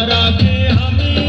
हरा हमें